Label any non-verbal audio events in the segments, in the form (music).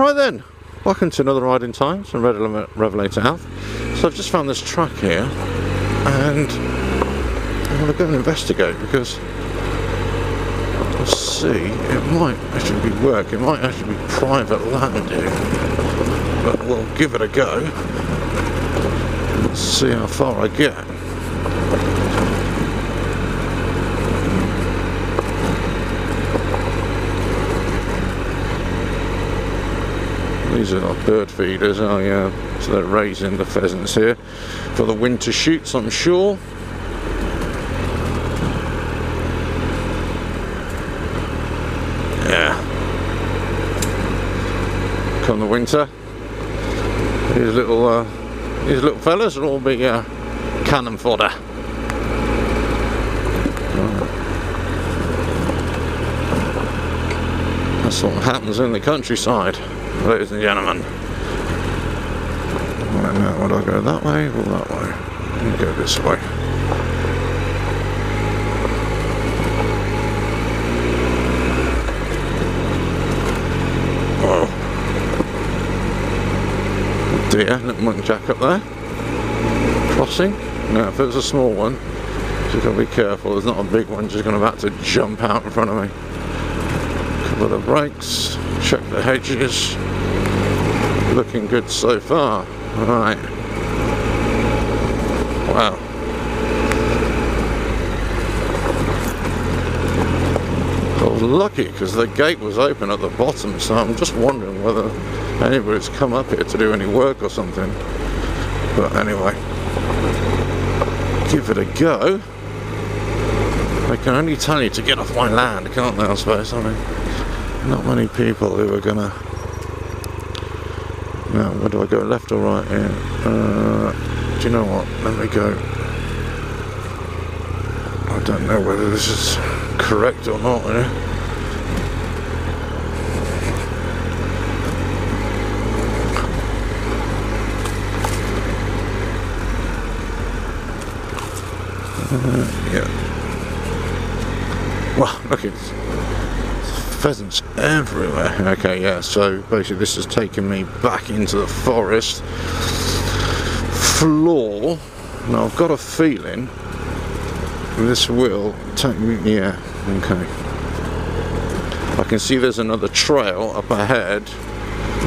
Right then, welcome to another Riding Time from Red Element RevelatorAlf. So I've just found this track here and I want to go and investigate because I see it might actually be work, it might actually be private land here. But we'll give it a go. Let's see how far I get. These are bird feeders, oh yeah. So they're raising the pheasants here for the winter shoots, I'm sure. Yeah. Come the winter, these little uh, these little fellas will all be uh, cannon fodder. That's what happens in the countryside ladies and gentlemen. Now, would I go that way or that way? Go this way. Oh. Dear, little muntjac up there. Crossing. Now, if it's a small one, just gotta be careful. There's not a big one just gonna about to jump out in front of me. Couple of the brakes check the hedges. Looking good so far. Right. Wow. I was lucky because the gate was open at the bottom so I'm just wondering whether anybody's come up here to do any work or something. But anyway. Give it a go. They can only tell you to get off my land can't they I suppose? I mean not many people who are gonna now where do I go left or right here? Uh, do you know what? Let me go. I don't know whether this is correct or not eh? uh, yeah. Well it's pheasants everywhere. Okay, yeah, so basically this has taken me back into the forest floor. Now I've got a feeling this will take me, yeah, okay. I can see there's another trail up ahead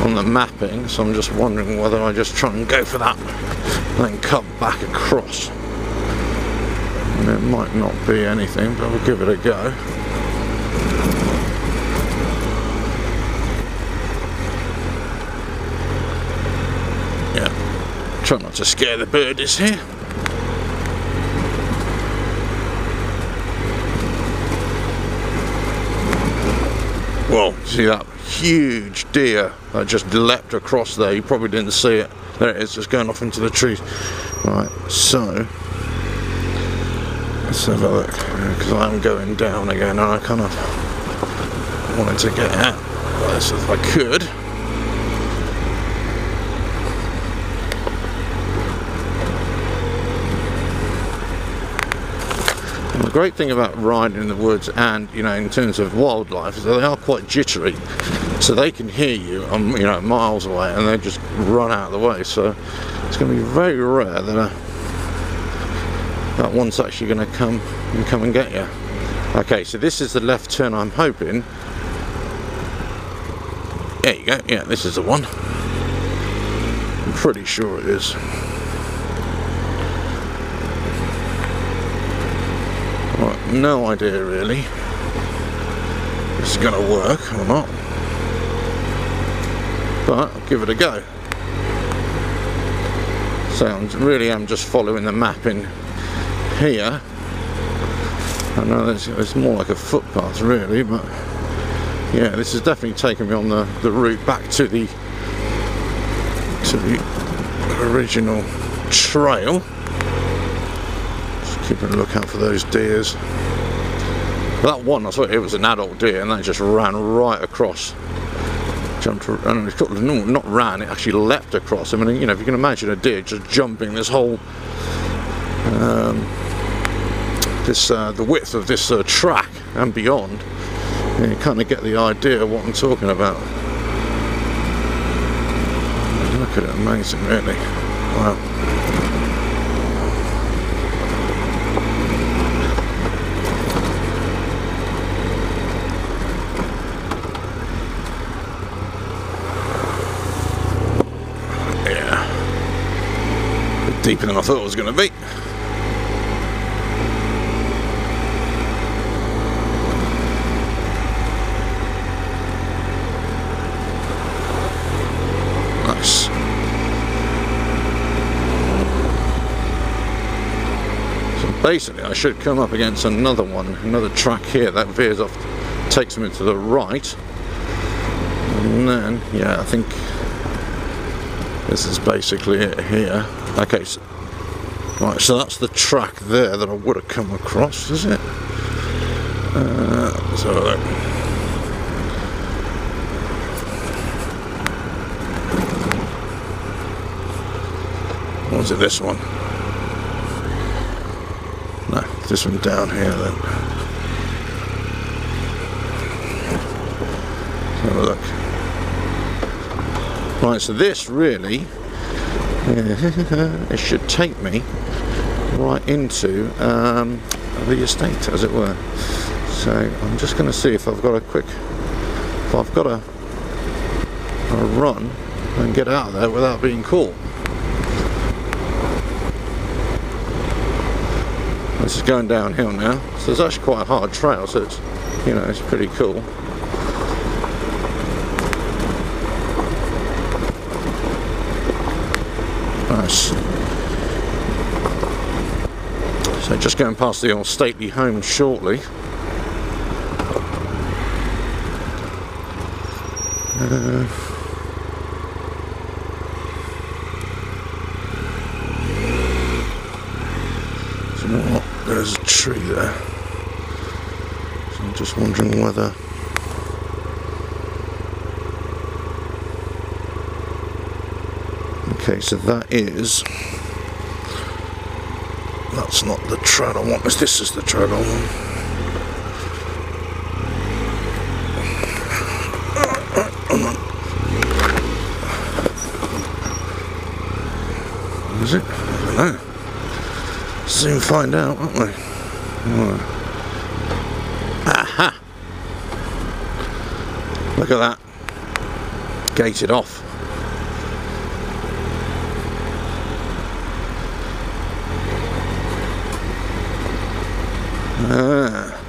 on the mapping, so I'm just wondering whether I just try and go for that and then cut back across. And it might not be anything, but we'll give it a go. Try not to scare the birdies here. Well, see that huge deer that just leapt across there. You probably didn't see it. There it is, just going off into the trees. Right, so let's have a look because I'm going down again, and I kind of wanted to get out as if I could. Great thing about riding in the woods and you know in terms of wildlife is they are quite jittery. So they can hear you um, you know miles away and they just run out of the way. So it's going to be very rare that a, that one's actually going to come and come and get you. Okay so this is the left turn I'm hoping. There you go. Yeah this is the one. I'm pretty sure it is no idea really. If is going to work or not. But I'll give it a go. So I really am just following the map in here. I know it's, it's more like a footpath really but yeah this has definitely taken me on the, the route back to the to the original trail keeping a lookout for those deers. That one, I thought it was an adult deer, and that just ran right across. Jumped, and it no, not ran, it actually leapt across. I mean, you know, if you can imagine a deer just jumping this whole, um, this uh, the width of this uh, track and beyond, you kind of get the idea of what I'm talking about. look at it, amazing really. Wow. Deeper than I thought it was going to be. So basically I should come up against another one, another track here that veers off, takes me to the right. And then, yeah, I think this is basically it here. Okay, so, right, so that's the track there that I would have come across, is it? Uh, so look. Was it this one? No, this one down here then. Let's have a look. Right, so this really, (laughs) it should take me right into um, the estate, as it were. So I'm just going to see if I've got a quick, if I've got a, a run and get out of there without being caught. This is going downhill now, so it's actually quite a hard trail, so it's, you know, it's pretty cool. Nice. So just going past the old stately home shortly. Uh? There's a tree there. So I'm just wondering whether Okay, so that is. That's not the trail I want. This is the trail I want. Is it? I don't know. Soon find out, won't we? Aha! Look at that. Gated off. Ah.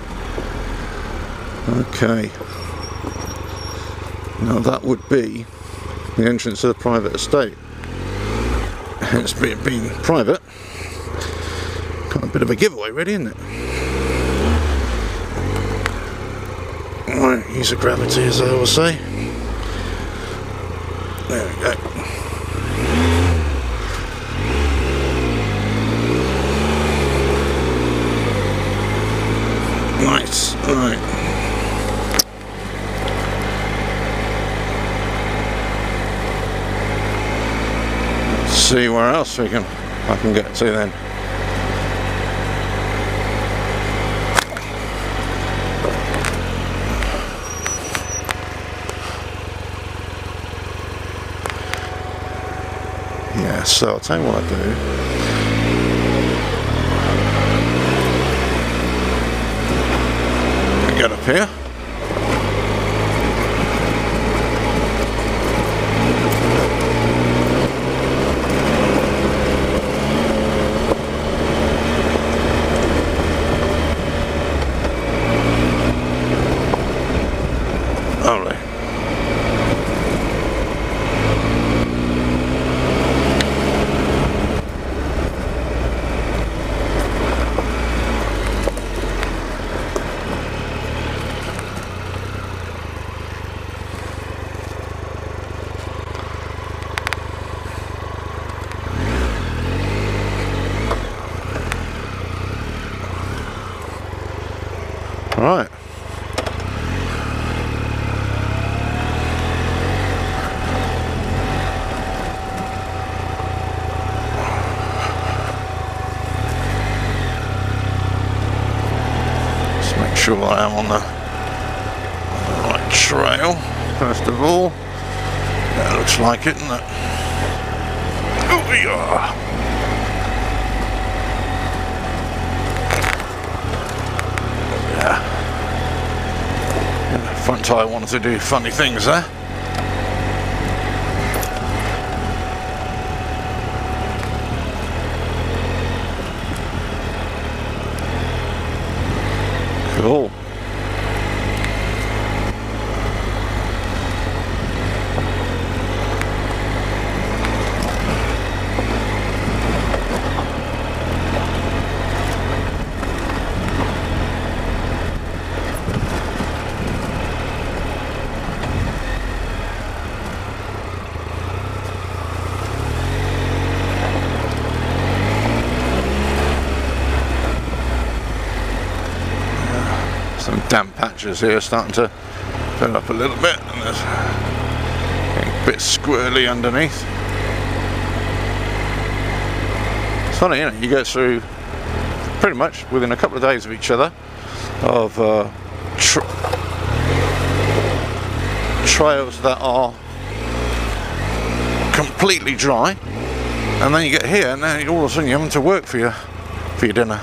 Okay. Now that would be the entrance to the private estate. Hence being, being private. Kind of a bit of a giveaway really, isn't it? Right, use of gravity as I always say. There we go. Nice. Right. Let's see where else we can I can get to then. Yeah, so I'll tell you what I do. get up here. Lovely. Right. Just make sure I am on the, right trail, first of all. That looks like it, doesn't it? Oh, yeah. Yeah. Front tyre wanted to do funny things there. Cool. Some damp patches here starting to fill up a little bit and there's a bit squirrely underneath. It's funny, you know, you go through pretty much within a couple of days of each other of uh, tr trails that are completely dry and then you get here and then all of a sudden you're having to work for your for your dinner.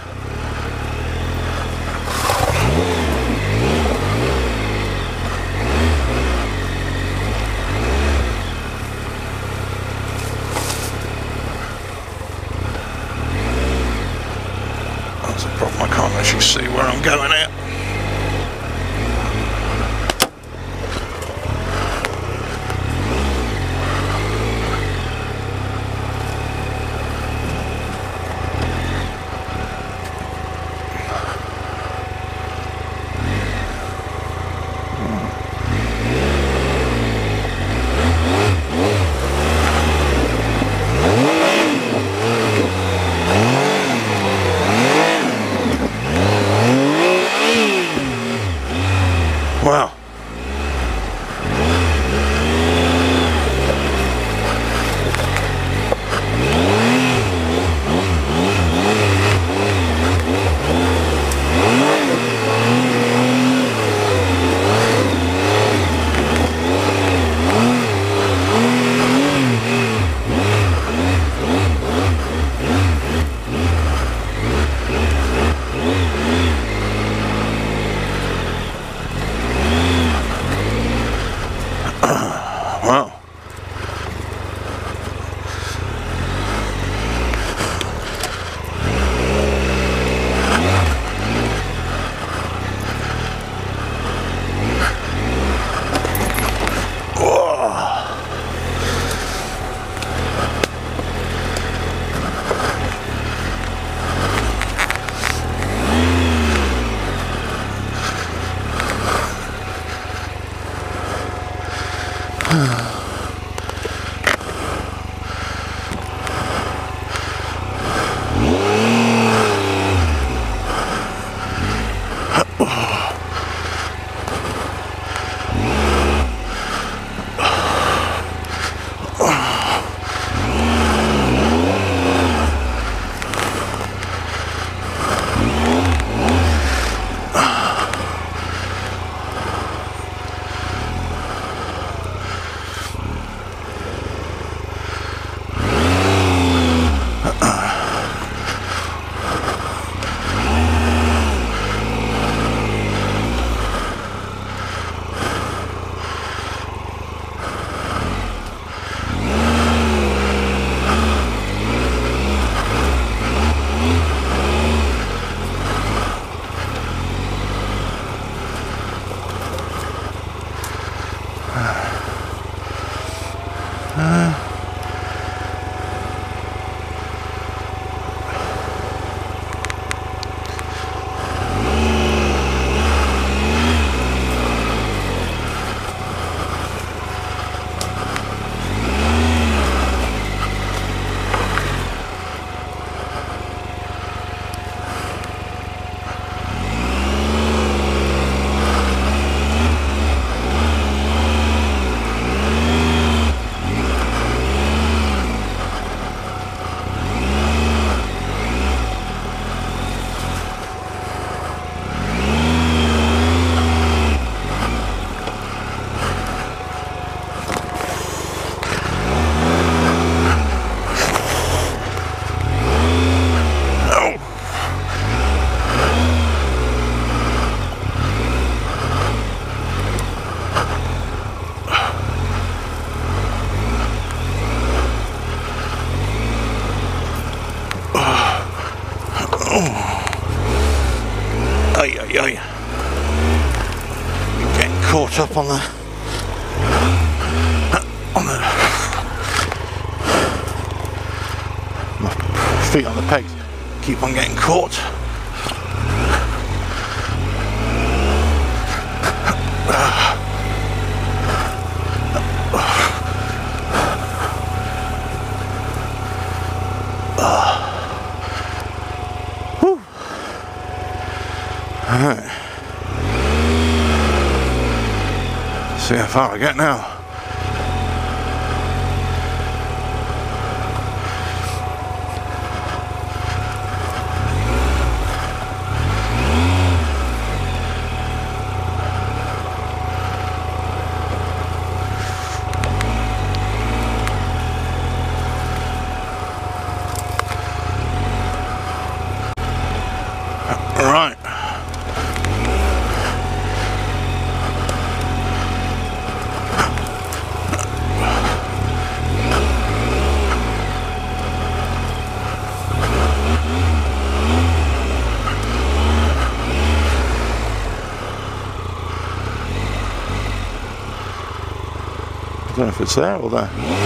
Alright. See how far I get now. Right. I don't know if it's there or there.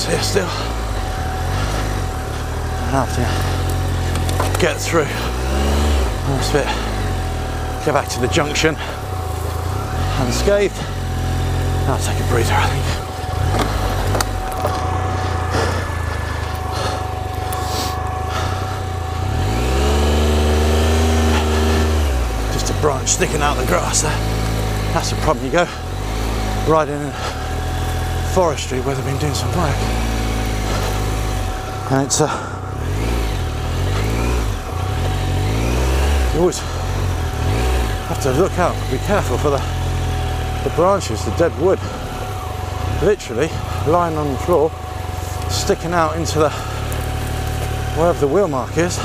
Still. And after get through this bit, get back to the junction unscathed. I'll take a breather, I think. Just a branch sticking out of the grass there. That's the problem. You go riding in forestry where they've been doing some work. And it's uh, you always have to look out, be careful for the the branches, the dead wood, literally lying on the floor, sticking out into the wherever the wheel mark is.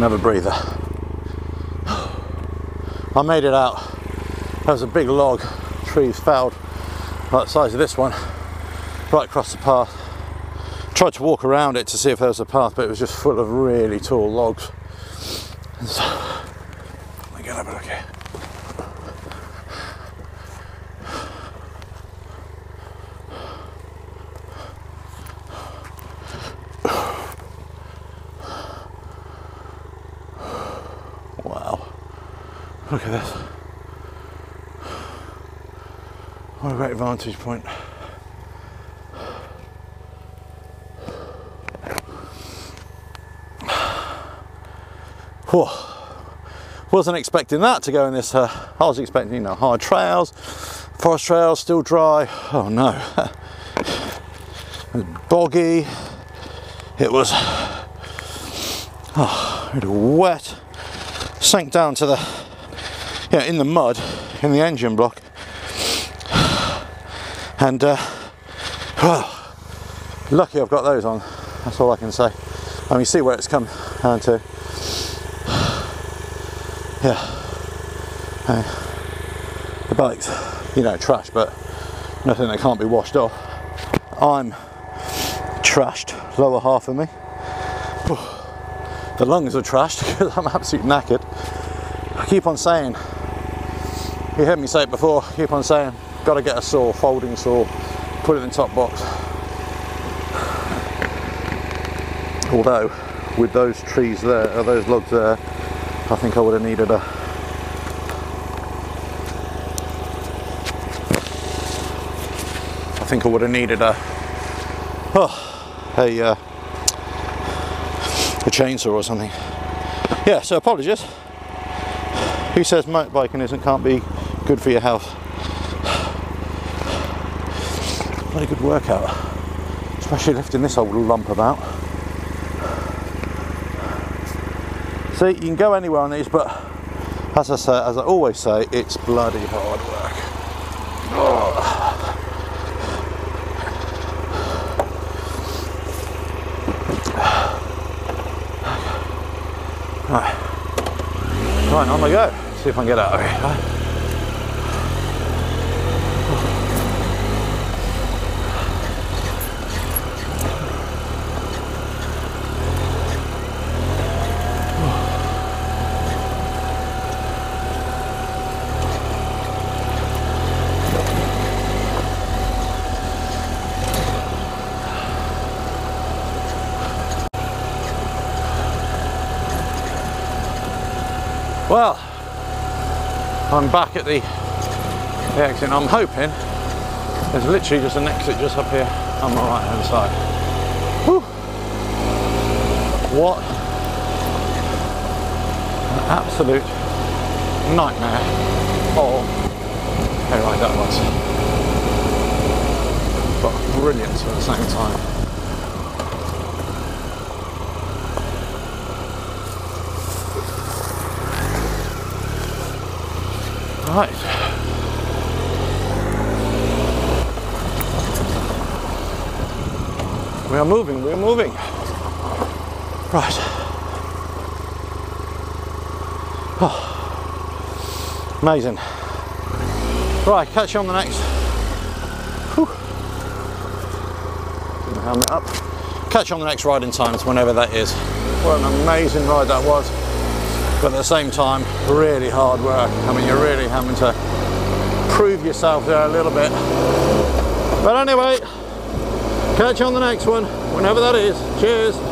I'm gonna have a breather. (sighs) I made it out. There was a big log, trees felled, like the size of this one, right across the path. Tried to walk around it to see if there was a path, but it was just full of really tall logs. And so, let me go and have a look here. Wow. Look at this. What a great vantage point. Whew. Wasn't expecting that to go in this. Uh, I was expecting, you know, hard trails, forest trails, still dry. Oh no. (laughs) it was boggy. It was (sighs) oh, really wet. Sank down to the, yeah, in the mud, in the engine block. And uh, well, lucky I've got those on. That's all I can say. And you see where it's come down to. Yeah. The bike's, you know, trash, but nothing that can't be washed off. I'm trashed, lower half of me. The lungs are trashed (laughs) because I'm absolutely knackered. I keep on saying, you heard me say it before, keep on saying, got to get a saw, folding saw, put it in the top box. Although, with those trees there, or those logs there, I think I would have needed a I think I would have needed a oh, a uh, a chainsaw or something. Yeah, so apologies. Who says motorbiking isn't can't be good for your health? Very good workout, especially lifting this old lump about. See, you can go anywhere on these, but as I say, as I always say, it's bloody hard work. Right. Right, on we go. See if I can get out of here. Well, I'm back at the, the exit I'm hoping there's literally just an exit just up here on my right hand side. Whew. What an absolute nightmare of a ride that was. But brilliant at the same time. Right. We are moving, we are moving. Right. Oh. Amazing. Right, catch you on the next. Whew. Put the helmet up. Catch you on the next riding times, whenever that is. What an amazing ride that was but at the same time really hard work. I mean you're really having to uh, prove yourself there a little bit. But anyway catch you on the next one whenever that is. Cheers